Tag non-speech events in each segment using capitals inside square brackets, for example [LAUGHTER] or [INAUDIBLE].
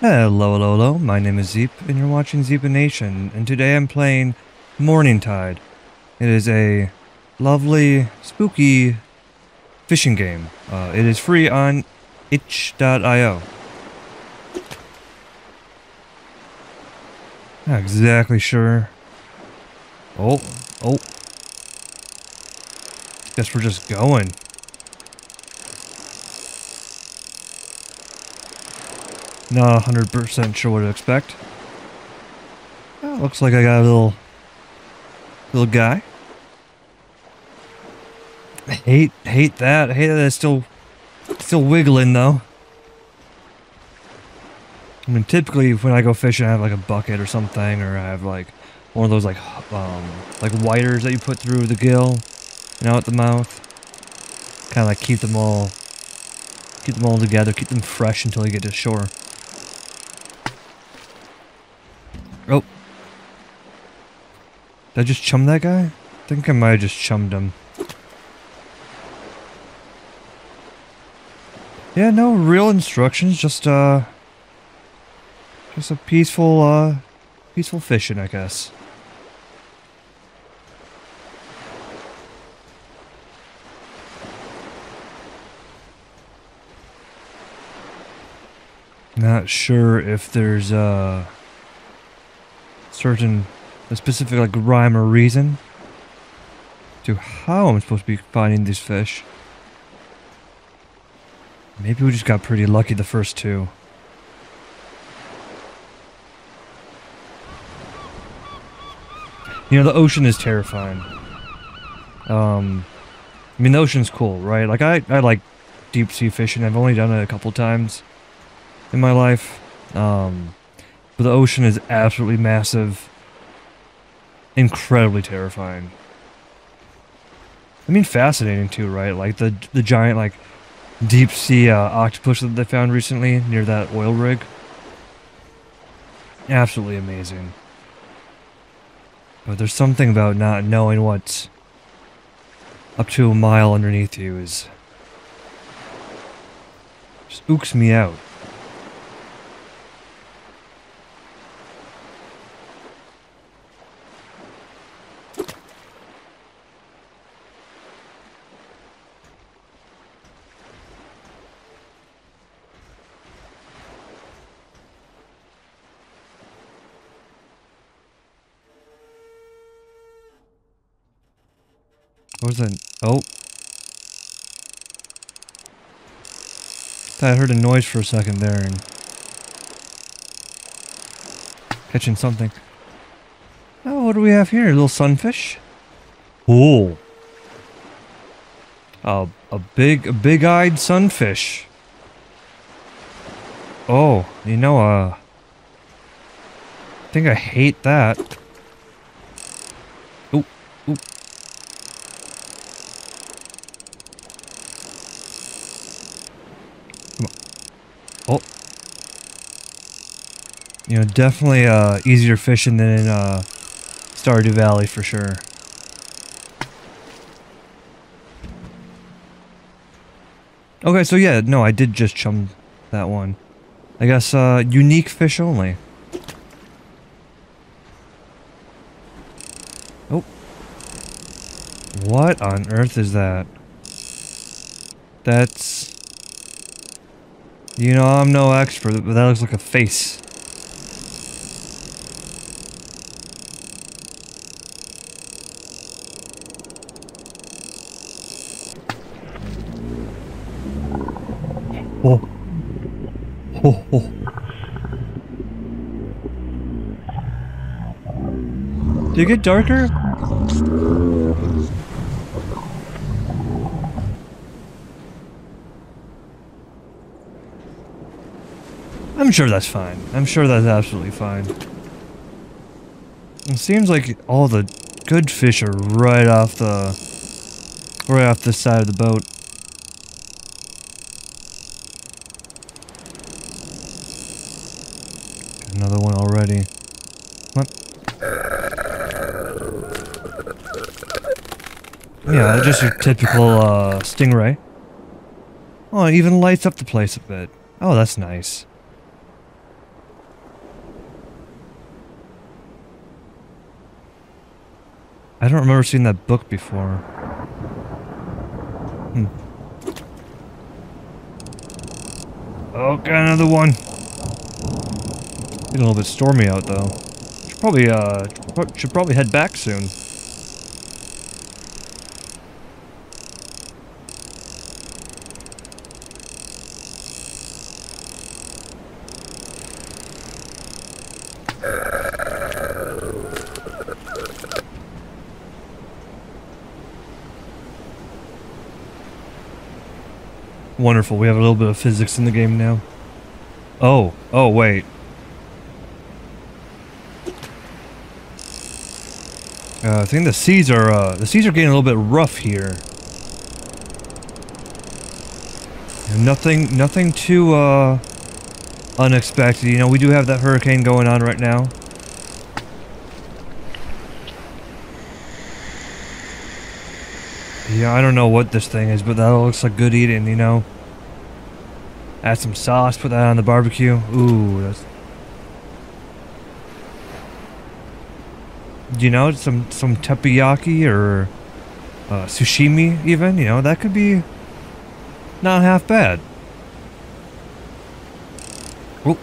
Hello, hello, hello. My name is Zeep, and you're watching Zeep Nation. And today I'm playing Mourning Tide. It is a lovely, spooky fishing game. Uh, it is free on itch.io. Not exactly sure. Oh, oh. Guess we're just going. Not 100% sure what to expect. Oh, looks like I got a little... Little guy. Hate, hate that. Hate that it's still... Still wiggling, though. I mean, typically when I go fishing, I have like a bucket or something, or I have like one of those like um, like whiters that you put through the gill, you know, at the mouth. Kind of like keep them all, keep them all together, keep them fresh until you get to shore. Oh. Did I just chum that guy? I think I might have just chummed him. Yeah, no real instructions, just, uh... Just a peaceful, uh... Peaceful fishing, I guess. Not sure if there's, uh certain, a specific like rhyme or reason to how I'm supposed to be finding these fish. Maybe we just got pretty lucky the first two. You know, the ocean is terrifying. Um, I mean, the ocean's cool, right? Like, I, I like deep sea fishing. I've only done it a couple times in my life. Um, but the ocean is absolutely massive. Incredibly terrifying. I mean, fascinating too, right? Like the the giant, like, deep sea uh, octopus that they found recently near that oil rig. Absolutely amazing. But there's something about not knowing what's up to a mile underneath you is spooks me out. What was that? Oh. I heard a noise for a second there and catching something. Oh, what do we have here? A little sunfish? Oh, a big, a big-eyed sunfish. Oh, you know, uh, I think I hate that. You know, definitely uh, easier fishing than in uh, Stardew Valley for sure. Okay, so yeah, no, I did just chum that one. I guess uh, unique fish only. Oh. What on earth is that? That's... You know, I'm no expert, but that looks like a face. Did it get darker? I'm sure that's fine. I'm sure that's absolutely fine. It seems like all the good fish are right off the... right off the side of the boat. Another one already. What? Yeah, just your typical uh, stingray. Oh, it even lights up the place a bit. Oh, that's nice. I don't remember seeing that book before. Hmm. Oh, got another one. Getting a little bit stormy out though. Should probably uh should probably head back soon. Wonderful, we have a little bit of physics in the game now. Oh, oh wait. Uh, I think the seas are, uh, the seas are getting a little bit rough here. Nothing, nothing too, uh, unexpected. You know, we do have that hurricane going on right now. Yeah, I don't know what this thing is, but that looks like good eating, you know? Add some sauce, put that on the barbecue. Ooh, that's... You know, some, some teppanyaki or uh, sashimi even, you know, that could be not half bad. Oh.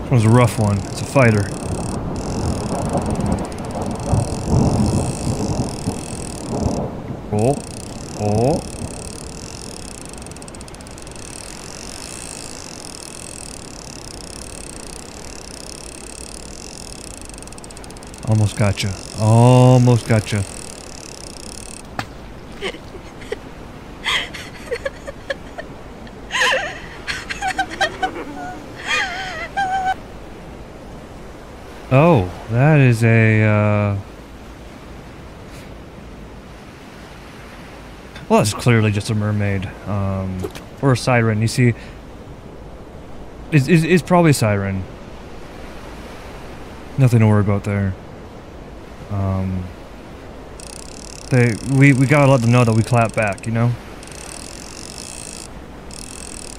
This one's a rough one. It's a fighter. Oh. Oh. Almost gotcha. Almost gotcha. Oh, that is a, uh... Well, it's clearly just a mermaid. Um, or a siren. You see... It's, it's, it's probably a siren. Nothing to worry about there. Um... They, we, we gotta let them know that we clap back, you know?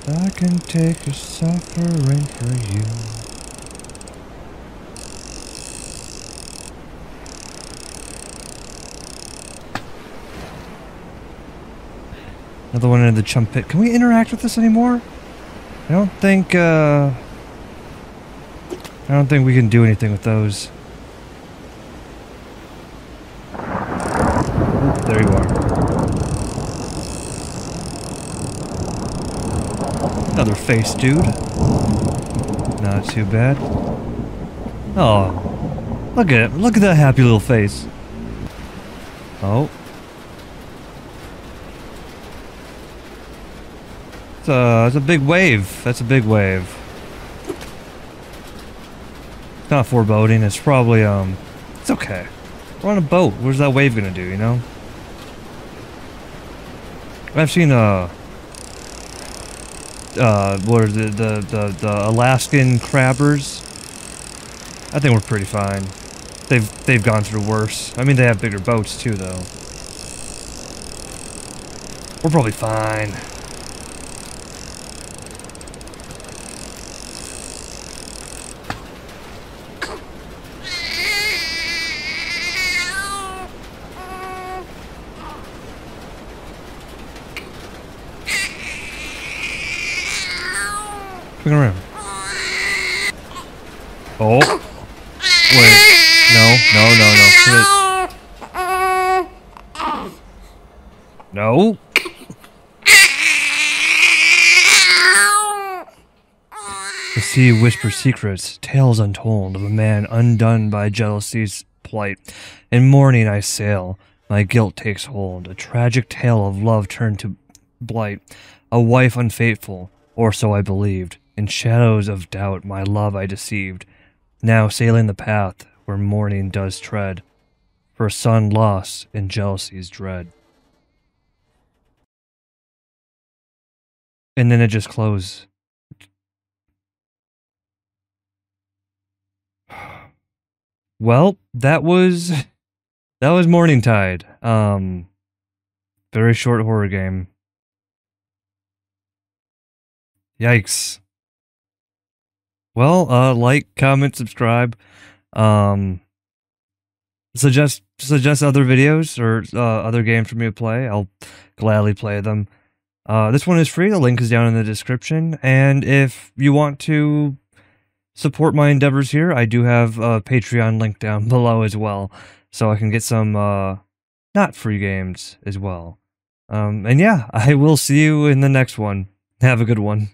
I can take a suffering for you. Another one in the chump pit. Can we interact with this anymore? I don't think, uh... I don't think we can do anything with those. There you are. Another face, dude. Not too bad. Oh. Look at it. Look at that happy little face. Oh. It's a, it's a big wave. That's a big wave. It's not foreboding. It's probably, um... It's okay. We're on a boat. What's that wave gonna do, you know? I've seen, uh... Uh, what are the, the, the, the Alaskan crabbers? I think we're pretty fine. They've, they've gone through worse. I mean, they have bigger boats, too, though. We're probably fine. Swing around. Oh. Wait. No, no, no, no. No. The sea whispers secrets, tales untold of a man undone by jealousy's plight. In mourning I sail, my guilt takes hold, a tragic tale of love turned to blight, a wife unfaithful, or so I believed. In shadows of doubt, my love I deceived. Now sailing the path where morning does tread, for a son lost in jealousy's dread. And then it just closed. [SIGHS] Well, that was that was Mourning Tide. Um very short horror game. Yikes. Well, uh, like, comment, subscribe. Um, suggest suggest other videos or uh, other games for me to play. I'll gladly play them. Uh, this one is free. The link is down in the description. And if you want to support my endeavors here, I do have a Patreon link down [LAUGHS] below as well, so I can get some uh, not free games as well. Um, and yeah, [LAUGHS] I will see you in the next one. Have a good one.